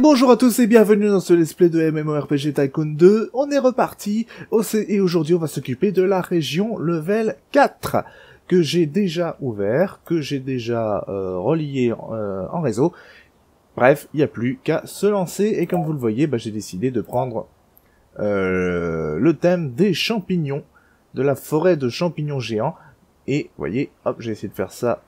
Bonjour à tous et bienvenue dans ce let's play de MMORPG Tycoon 2. On est reparti et aujourd'hui on va s'occuper de la région level 4 que j'ai déjà ouvert, que j'ai déjà euh, relié euh, en réseau. Bref, il n'y a plus qu'à se lancer et comme vous le voyez, bah, j'ai décidé de prendre euh, le thème des champignons, de la forêt de champignons géants. Et vous voyez, hop, j'ai essayé de faire ça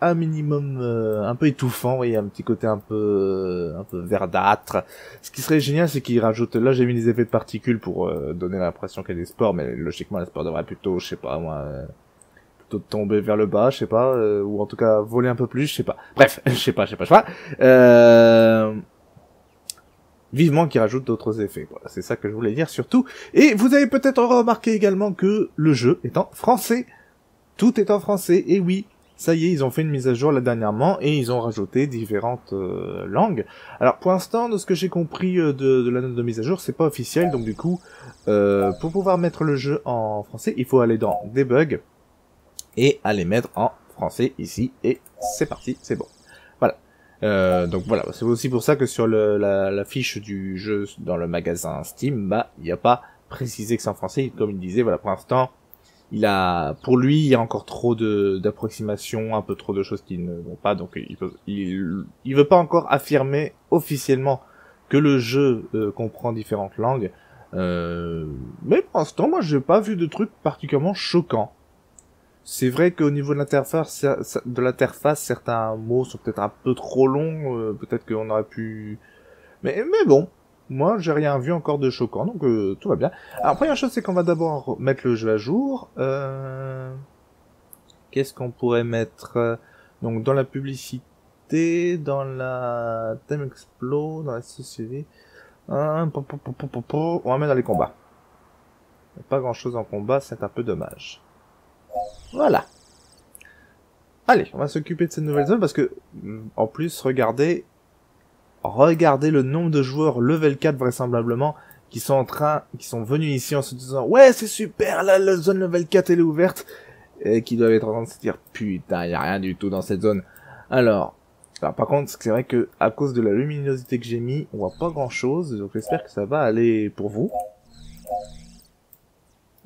un minimum euh, un peu étouffant, voyez, un petit côté un peu euh, un peu verdâtre. Ce qui serait génial, c'est qu'il rajoute, là j'ai mis des effets de particules pour euh, donner l'impression qu'il y a des sports, mais logiquement les sports devraient plutôt, je sais pas moi, plutôt tomber vers le bas, je sais pas, ou en tout cas voler un peu plus, je sais pas. Bref, je sais pas, je sais pas, je sais pas. Vivement qu'il rajoute d'autres effets. Voilà, c'est ça que je voulais dire surtout. Et vous avez peut-être remarqué également que le jeu est en français. Tout est en français, et oui, ça y est, ils ont fait une mise à jour là dernièrement et ils ont rajouté différentes euh, langues. Alors pour l'instant, de ce que j'ai compris euh, de, la note de mise à jour, c'est pas officiel, donc du coup, euh, pour pouvoir mettre le jeu en français, il faut aller dans Debug et aller mettre en français ici et c'est parti, c'est bon. Voilà. donc voilà, c'est aussi pour ça que sur le, la, la, fiche du jeu dans le magasin Steam, bah il n'y a pas précisé que c'est en français, comme il disait, voilà pour l'instant il a, pour lui, il y a encore trop de d'approximations, un peu trop de choses qui ne vont pas, donc il, il, veut pas encore affirmer officiellement que le jeu euh, comprend différentes langues. Euh, mais pour l'instant, moi, j'ai pas vu de trucs particulièrement choquants. C'est vrai qu'au niveau de l'interface, de l'interface, certains mots sont peut-être un peu trop longs. Euh, peut-être qu'on aurait pu, mais mais bon, moi, j'ai rien vu encore de choquant, donc euh, tout va bien. Alors, première chose, c'est qu'on va d'abord mettre le jeu à jour. Euh... Qu'est-ce qu'on pourrait mettre Donc, dans la publicité, dans la thème explo, dans la société... On va mettre dans les combats. Pas grand-chose en combat, c'est un peu dommage. Voilà. Allez, on va s'occuper de cette nouvelle zone parce que, en plus, regardez, regardez le nombre de joueurs level 4 vraisemblablement qui sont en train, qui sont venus ici en se disant ouais c'est super la zone level 4 elle est ouverte et qui doivent être en train de se dire putain y a rien du tout dans cette zone. Alors, par contre c'est vrai que à cause de la luminosité que j'ai mis on voit pas grand chose donc j'espère que ça va aller pour vous.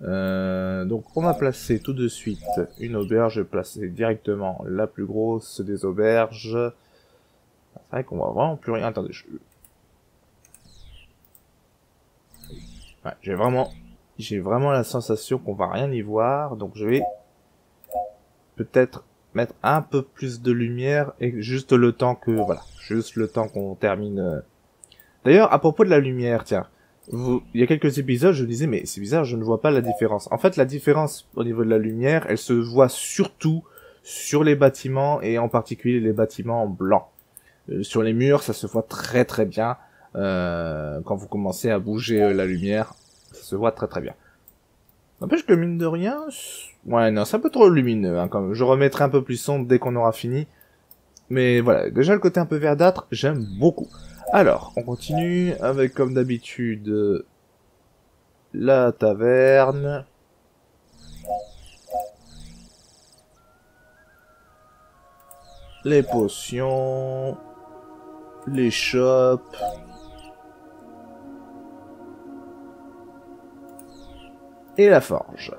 Euh, donc on va placer tout de suite une auberge, placer directement la plus grosse des auberges. C'est vrai qu'on voit vraiment plus rien. Attendez, je... Ouais, j'ai vraiment... J'ai vraiment la sensation qu'on va rien y voir, donc je vais peut-être mettre un peu plus de lumière et juste le temps que... Voilà, juste le temps qu'on termine... Euh. D'ailleurs, à propos de la lumière, tiens, vous, il y a quelques épisodes, je disais, mais c'est bizarre, je ne vois pas la différence. En fait, la différence au niveau de la lumière, elle se voit surtout sur les bâtiments et en particulier les bâtiments blancs. Euh, sur les murs, ça se voit très très bien. Euh, quand vous commencez à bouger euh, la lumière, ça se voit très très bien. N'empêche que mine de rien, ouais non, c'est un peu trop lumineux. Hein, je remettrai un peu plus sombre dès qu'on aura fini. Mais voilà, déjà le côté un peu verdâtre, j'aime beaucoup. Alors, on continue avec comme d'habitude la taverne. Les potions les shops. Et la forge.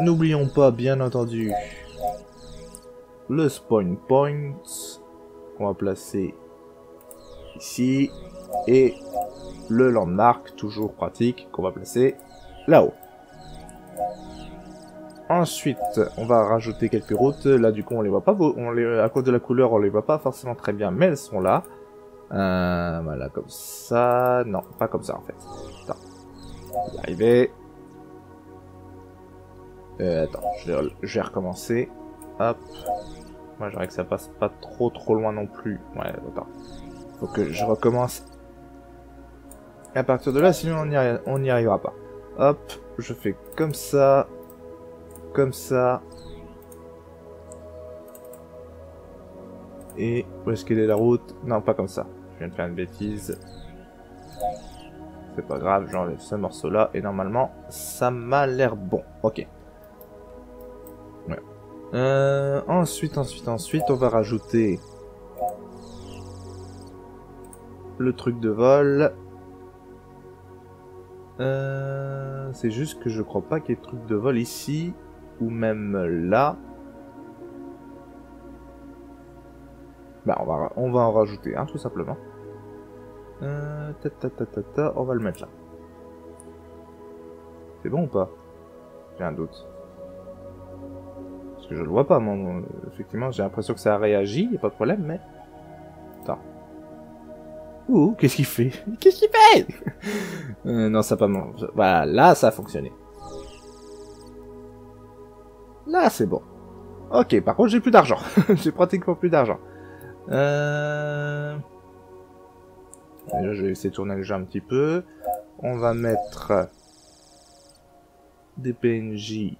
N'oublions pas, bien entendu, le spawn point qu'on va placer ici et le landmark toujours pratique qu'on va placer là-haut. Ensuite, on va rajouter quelques routes. Là, du coup, on les voit pas. On les, à cause de la couleur, on les voit pas forcément très bien, mais elles sont là. Euh, voilà, comme ça. Non, pas comme ça en fait. Attends. On va y arriver. Euh, attends, je vais, je vais recommencer. Hop. Moi, j'aimerais que ça passe pas trop trop loin non plus. Ouais, attends. Faut que je recommence. À partir de là, sinon on n'y arrivera pas. Hop, je fais comme ça. Comme ça. Et où est-ce qu'elle est la route? Non, pas comme ça. Je viens de faire une bêtise. C'est pas grave, j'enlève ce morceau-là. Et normalement, ça m'a l'air bon. Ok. Euh, ensuite, ensuite, ensuite, on va rajouter le truc de vol. Euh, c'est juste que je crois pas qu'il y ait de truc de vol ici, ou même là. Bah, on va, on va en rajouter un, tout simplement. Euh, ta, ta, ta, ta, on va le mettre là. C'est bon ou pas? J'ai un doute. Parce que je le vois pas. Effectivement, j'ai l'impression que ça a réagi, y a pas de problème, mais... Attends. Ouh, qu'est-ce qu'il fait? Qu'est-ce qu'il fait? Euh, Non, ça pas... Voilà, là, ça a fonctionné. Là, c'est bon. Ok, par contre, j'ai plus d'argent. j'ai pratiquement plus d'argent. Euh... je vais essayer de tourner le jeu un petit peu. On va mettre des PNJ.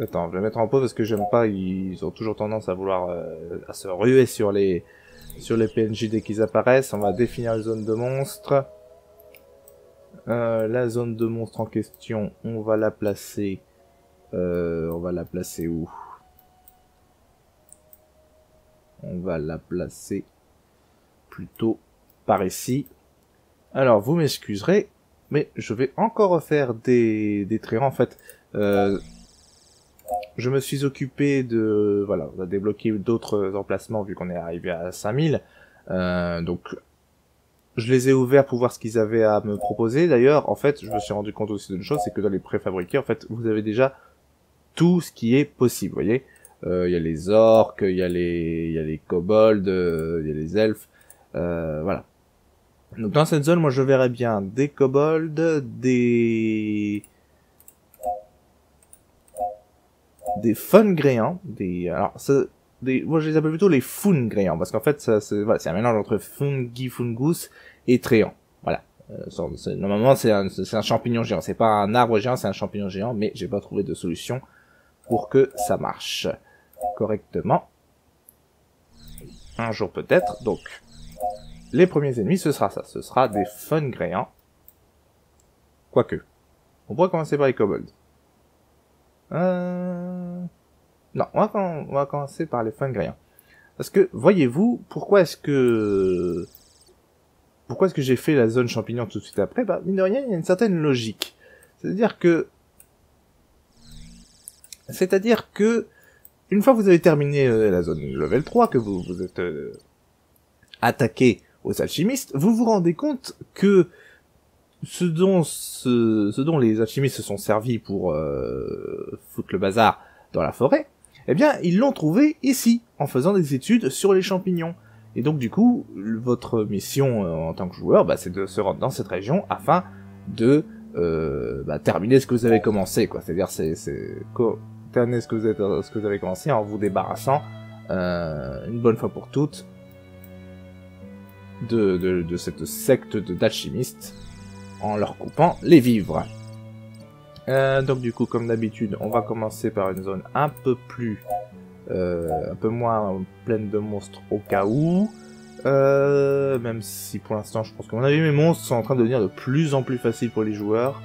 Attends, je vais mettre en pause parce que j'aime pas, ils ont toujours tendance à vouloir euh, à se ruer sur les sur les PNJ dès qu'ils apparaissent. On va définir la zone de monstres. Euh, la zone de monstre en question, on va la placer. Euh, on va la placer où? On va la placer plutôt par ici. Alors, vous m'excuserez, mais je vais encore refaire des, des traits. En fait, euh, je me suis occupé de... Voilà, on va débloquer d'autres emplacements vu qu'on est arrivé à 5000. Euh, donc, je les ai ouverts pour voir ce qu'ils avaient à me proposer. D'ailleurs, en fait, je me suis rendu compte aussi d'une chose, c'est que dans les préfabriqués, en fait, vous avez déjà tout ce qui est possible, voyez Il y a les orques, il y a les, il y a les kobolds, euh, il y a les elfes, euh, voilà. Donc dans cette zone, moi je verrais bien des kobolds, des des fun gréants, des alors des moi je les appelle plutôt les fun gréants parce qu'en fait ça c'est voilà, c'est un mélange entre fungi fungus et tréant. Voilà. Euh, normalement c'est un c'est un champignon géant, c'est pas un arbre géant, c'est un champignon géant, mais j'ai pas trouvé de solution pour que ça marche correctement. Un jour peut-être. Donc les premiers ennemis, ce sera ça. Ce sera des fun gréants. Quoique. On pourrait commencer par les kobolds. Euh... Non, on va, commencer par les fun gréants. Parce que, voyez-vous, pourquoi est-ce que... Pourquoi est-ce que j'ai fait la zone champignon tout de suite après? Bah, mine de rien, il y a une certaine logique. C'est-à-dire que... C'est-à-dire que... Une fois que vous avez terminé euh, la zone level 3, que vous vous êtes euh, attaqué aux alchimistes, vous vous rendez compte que ce dont, ce, dont les alchimistes se sont servis pour euh, foutre le bazar dans la forêt, eh bien, ils l'ont trouvé ici, en faisant des études sur les champignons. Et donc, du coup, votre mission euh, en tant que joueur, bah, c'est de se rendre dans cette région afin de euh, bah, terminer ce que vous avez commencé, quoi. C'est-à-dire, c'est, c'est terminer ce que vous, avez commencé en vous débarrassant euh, une bonne fois pour toutes de, cette secte d'alchimistes en leur coupant les vivres. Euh, donc du coup, comme d'habitude, on va commencer par une zone un peu plus, euh, un peu moins pleine de monstres au cas où. Même si pour l'instant, je pense que mon avis, mes monstres sont en train de devenir de plus en plus faciles pour les joueurs.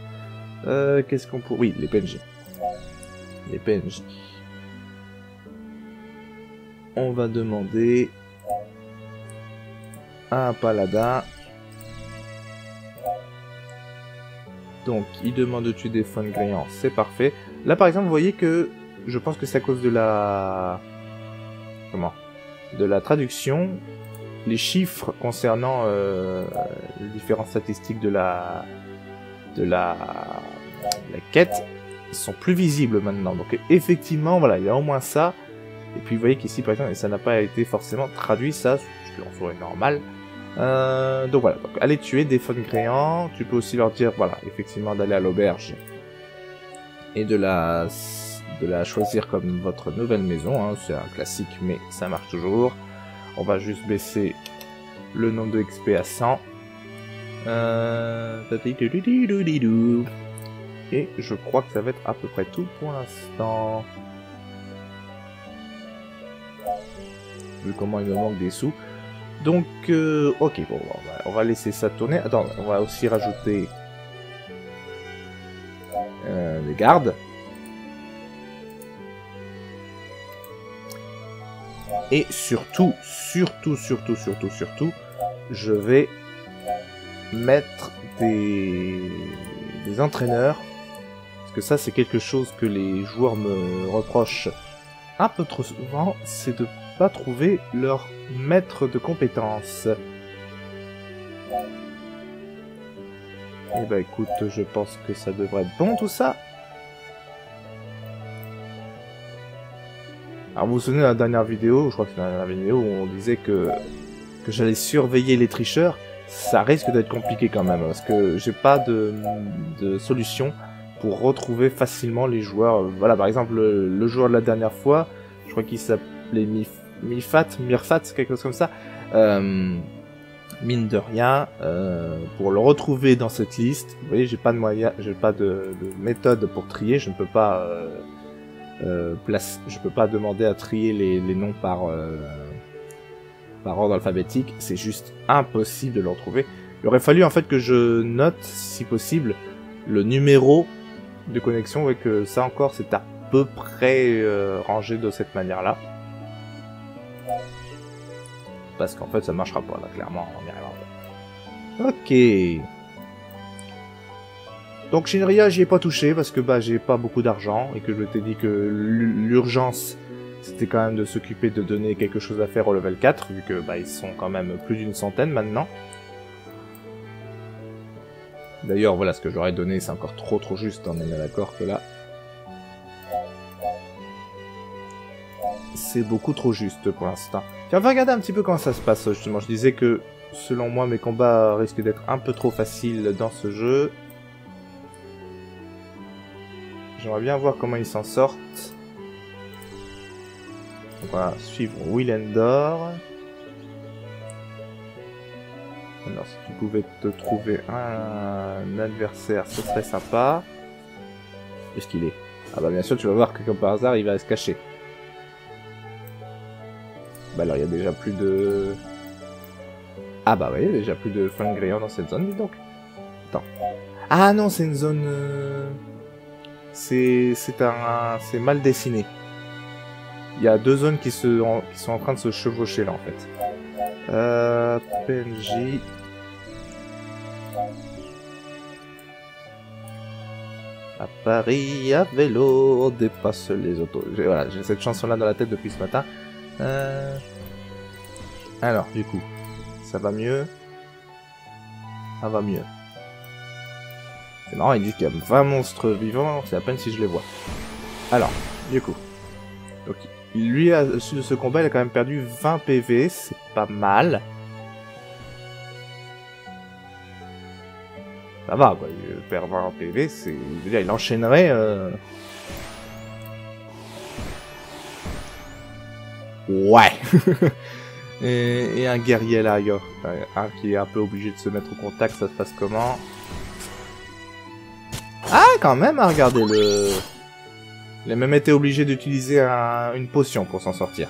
Qu'est-ce qu'on pourrait... Oui, les PNJ. Les PNJ. On va demander un paladin. Donc, il demande de tuer des fun grillants, c'est parfait. Là, par exemple, vous voyez que je pense que c'est à cause de la... Comment? De la traduction. Les chiffres concernant euh, les différentes statistiques de la... De la... La quête sont plus visibles maintenant. Donc, effectivement, voilà, il y a au moins ça. Et puis, vous voyez qu'ici, par exemple, ça n'a pas été forcément traduit, ça, en forêt normal. Euh, donc voilà, donc allez tuer des fun créants. Tu peux aussi leur dire, voilà, effectivement, d'aller à l'auberge et de la de la choisir comme votre nouvelle maison. Hein. C'est un classique, mais ça marche toujours. On va juste baisser le nombre de XP à 100. Euh... Et je crois que ça va être à peu près tout pour l'instant. Vu comment il me manque des sous. Donc, euh, ok, bon, on va, laisser ça tourner. Attends, on va aussi rajouter euh, les gardes. Et surtout, surtout, surtout, surtout, surtout, je vais mettre des, des entraîneurs. Que ça, c'est quelque chose que les joueurs me reprochent un peu trop souvent, c'est de pas trouver leur maître de compétences. Eh ben écoute, je pense que ça devrait être bon tout ça. Alors vous vous souvenez de la dernière vidéo, je crois que c'est la dernière vidéo où on disait que, que j'allais surveiller les tricheurs. Ça risque d'être compliqué quand même, parce que j'ai pas de, de solution pour retrouver facilement les joueurs. Voilà, par exemple, le, joueur de la dernière fois, je crois qu'il s'appelait Mif, Mifat, Mirfat, quelque chose comme ça. Euh, mine de rien, euh, pour le retrouver dans cette liste, vous voyez, j'ai pas de moyen, j'ai pas de, de, méthode pour trier, je ne peux pas euh, euh, place, je peux pas demander à trier les, les noms par euh, par ordre alphabétique, c'est juste impossible de le retrouver. Il aurait fallu en fait que je note, si possible, le numéro de connexion et que ça encore c'est à peu près euh, rangé de cette manière-là. Parce qu'en fait ça marchera pas là, clairement, y arrivera Ok. Donc Shinria j'y ai pas touché parce que bah j'ai pas beaucoup d'argent et que je t'ai dit que l'urgence c'était quand même de s'occuper de donner quelque chose à faire au level 4 vu que bah ils sont quand même plus d'une centaine maintenant. D'ailleurs voilà ce que j'aurais donné c'est encore trop trop juste, on est bien d'accord que là c'est beaucoup trop juste pour l'instant. Tiens, on va regarder un petit peu comment ça se passe justement. Je disais que selon moi mes combats risquent d'être un peu trop faciles dans ce jeu. J'aimerais bien voir comment ils s'en sortent. Donc voilà, suivre Willendor. Alors, si tu pouvais te trouver un, adversaire, ce serait sympa. Où est-ce qu'il est? Ah bah bien sûr, tu vas voir que comme par hasard, il va se cacher. Bah alors, il y a déjà plus de... Ah bah oui, il y a déjà plus de Fangréant dans cette zone, dis donc. Attends. Ah non, c'est une zone... Euh, c'est c'est un mal dessiné. Il y a deux zones qui se qui sont en train de se chevaucher là en fait. Euh, PNJ. À Paris, à vélo, on dépasse les autos. Voilà, j'ai cette chanson là dans la tête depuis ce matin. Euh... Alors, du coup, ça va mieux? Ça va mieux. C'est marrant, ils disent qu'il y a 20 monstres vivants, c'est à peine si je les vois. Alors, du coup. Donc, lui, à l'issue de ce combat, il a quand même perdu 20 PV, c'est pas mal. Ça va, quoi, il perd 20 PV, c'est... Je veux dire, il enchaînerait... Euh... Ouais et, un guerrier là, yo. Un qui est un peu obligé de se mettre au contact, ça se passe comment? Ah, quand même, hein, regardez, le... Il a même été obligé d'utiliser une potion pour s'en sortir.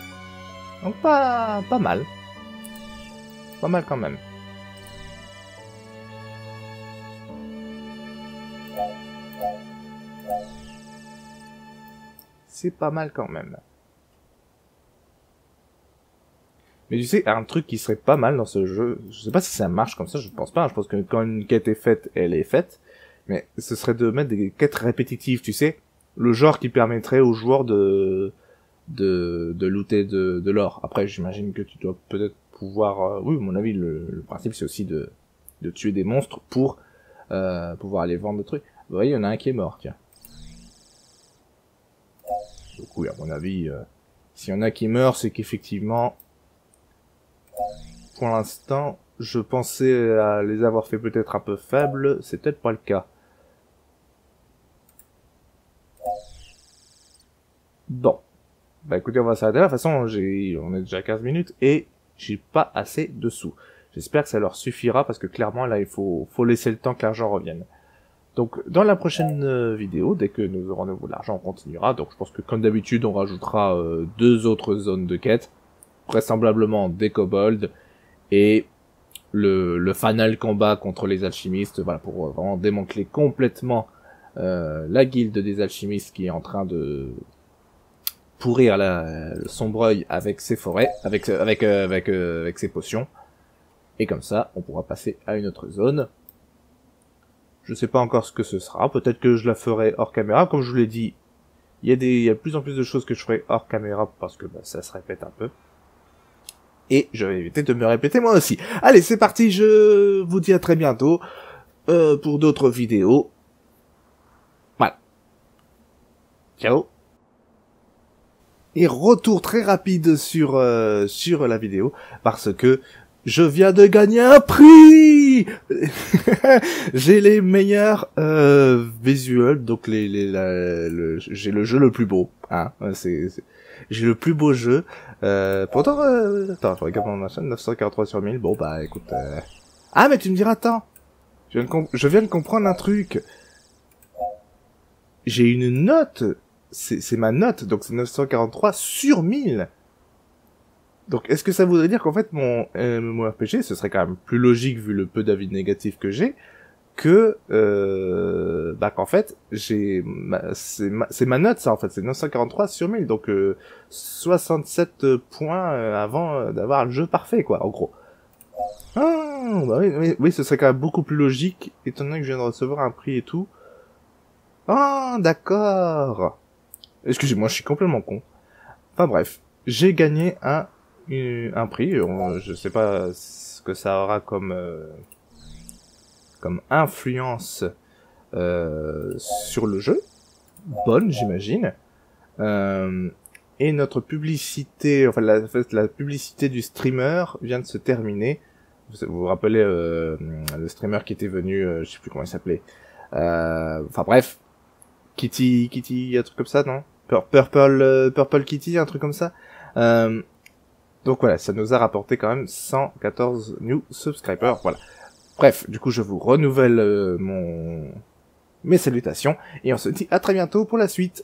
Donc pas, pas mal. Pas mal quand même. C'est pas mal quand même. Mais tu sais, un truc qui serait pas mal dans ce jeu, je sais pas si ça marche comme ça, je pense pas, je pense que quand une quête est faite, elle est faite, mais ce serait de mettre des quêtes répétitives, tu sais, le genre qui permettrait aux joueurs de de, de looter de, l'or. Après, j'imagine que tu dois peut-être pouvoir... Euh, oui, à mon avis, le, principe, c'est aussi de, de tuer des monstres pour euh, pouvoir aller vendre des trucs. Vous voyez, il y en a un qui est mort, tiens. Donc oui, à mon avis, euh, s'il y en a qui meurt, c'est qu'effectivement, pour l'instant, je pensais à les avoir fait peut-être un peu faibles, c'est peut-être pas le cas. Bon. Bah écoutez, on va s'arrêter là. De toute façon, j'ai, on est déjà 15 minutes et j'ai pas assez de sous. J'espère que ça leur suffira parce que clairement là, il faut, faut laisser le temps que l'argent revienne. Donc dans la prochaine euh, vidéo, dès que nous aurons nouveau l'argent, on continuera. Donc je pense que comme d'habitude, on rajoutera euh, deux autres zones de quête, vraisemblablement des kobolds et le, le final combat contre les alchimistes, voilà, pour vraiment démanteler complètement euh, la guilde des alchimistes qui est en train de pourrir la, le sombreuil avec ses forêts, avec avec euh, avec euh, avec ses potions. Et comme ça, on pourra passer à une autre zone. Je sais pas encore ce que ce sera. Peut-être que je la ferai hors caméra. Comme je vous l'ai dit, il y a des, il y a de plus en plus de choses que je ferai hors caméra parce que bah, ça se répète un peu. Et je vais éviter de me répéter moi aussi. Allez, c'est parti. Je vous dis à très bientôt euh, pour d'autres vidéos. Voilà. Ciao. Et retour très rapide sur euh, sur la vidéo parce que je viens de gagner un prix. j'ai les meilleurs euh, visuels, donc les, les le, j'ai le jeu le plus beau. Hein, c'est, j'ai le plus beau jeu. Euh, pourtant, euh, attends, je regarde mon machin, 943 sur 1000. Bon bah écoute. Euh... Ah mais tu me diras, attends, je viens de comprendre un truc. J'ai une note c'est ma note, donc c'est 943 sur 1000. Donc est-ce que ça voudrait dire qu'en fait mon MMORPG, ce serait quand même plus logique vu le peu d'avis négatifs que j'ai, que euh, bah qu'en fait j'ai c'est ma, ma, note ça en fait c'est 943 sur 1000 donc 67 euh, points euh, avant euh, d'avoir le jeu parfait quoi en gros. Ah, bah oui, oui, oui, ce serait quand même beaucoup plus logique étant donné que je viens de recevoir un prix et tout. Ah d'accord. Excusez-moi, je suis complètement con. Enfin bref, j'ai gagné un un prix. Je sais pas ce que ça aura comme euh, comme influence euh, sur le jeu. Bonne, j'imagine. Euh, et notre publicité, enfin la, la publicité du streamer vient de se terminer. Vous vous, rappelez euh, le streamer qui était venu, euh, je sais plus comment il s'appelait. Euh, enfin bref, Kitty, Kitty, un truc comme ça, non? Purple, euh, Purple Kitty, un truc comme ça. Euh, donc voilà, ça nous a rapporté quand même 114 new subscribers. Voilà. Bref, du coup, je vous renouvelle euh, mon mes salutations et on se dit à très bientôt pour la suite.